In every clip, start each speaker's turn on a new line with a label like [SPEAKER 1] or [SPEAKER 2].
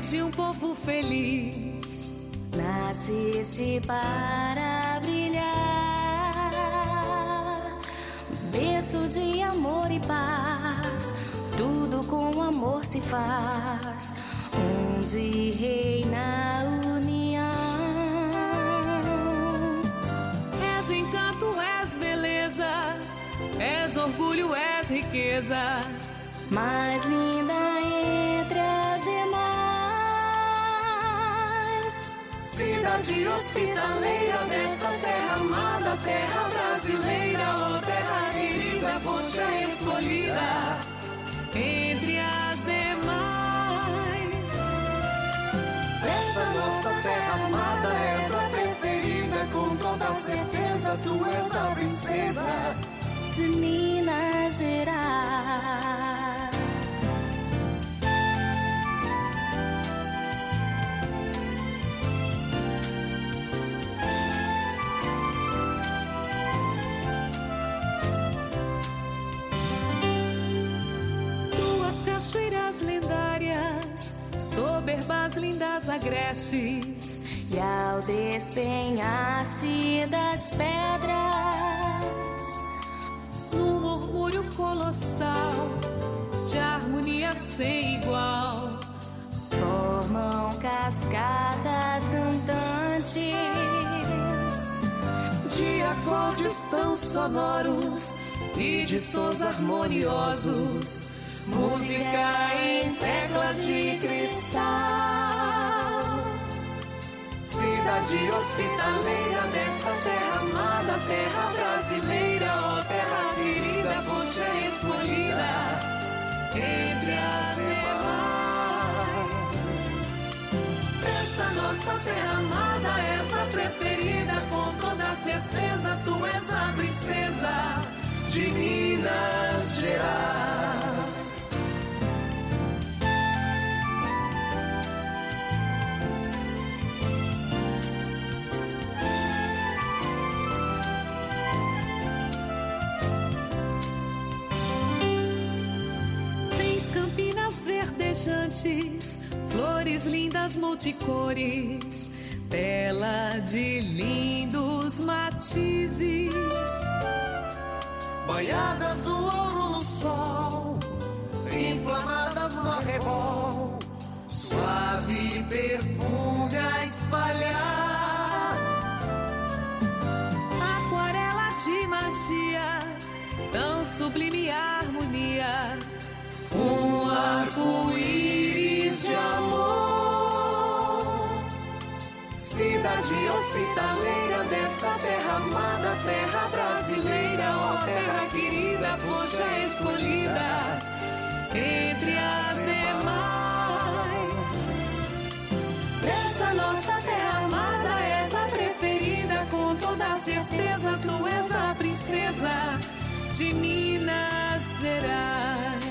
[SPEAKER 1] de um povo feliz.
[SPEAKER 2] Nasceste para brilhar, berço de amor e paz. Tudo com amor se faz, onde reina a união.
[SPEAKER 1] És encanto, és beleza, és orgulho, és riqueza.
[SPEAKER 2] mais linda entre
[SPEAKER 3] Cidade hospitaleira dessa terra amada, terra brasileira, ó oh, terra querida, é escolhida
[SPEAKER 1] entre as demais.
[SPEAKER 3] Essa nossa terra amada és a preferida, com toda certeza tu és a princesa
[SPEAKER 2] de Minas Gerais.
[SPEAKER 1] Soberbas lindas agrestes.
[SPEAKER 2] E ao despenhar-se das pedras
[SPEAKER 1] um murmúrio colossal de harmonia sem igual
[SPEAKER 2] formam cascadas cantantes.
[SPEAKER 3] de acordes tão sonoros e de sons harmoniosos música em teclas de cristal. Cidade hospitaleira dessa terra amada, terra brasileira, ó oh, terra querida, é escolhida entre as demais. Essa nossa terra amada, essa preferida, com toda certeza, tu és a princesa de Minas Gerais.
[SPEAKER 1] Verdejantes, flores lindas multicores, tela de lindos matizes.
[SPEAKER 3] Banhadas o ouro no sol, inflamadas no arrebol, suave perfume a espalhar.
[SPEAKER 1] Aquarela de magia, tão sublime harmonia
[SPEAKER 3] Cidade hospitaleira dessa terra amada, terra brasileira, ó terra querida, poxa escolhida entre as demais. Essa nossa terra amada, és a preferida, com toda certeza, tu és a princesa de Minas Gerais.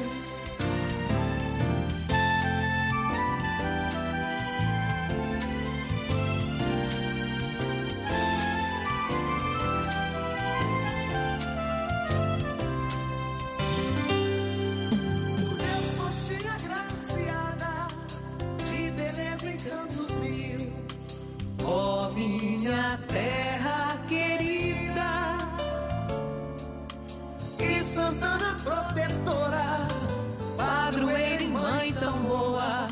[SPEAKER 3] Minha terra querida e Santana protetora, padroeira e mãe tão boa,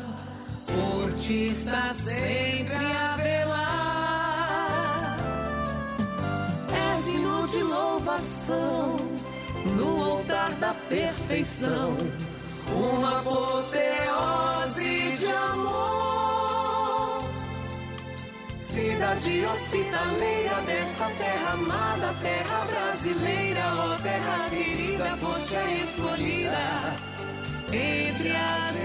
[SPEAKER 3] por ti está sempre a velar. És hino de louvação no altar da perfeição, uma apoteose de amor. Cidade hospitaleira dessa terra amada, terra brasileira, ó oh, terra querida, foste a escolhida. Entre as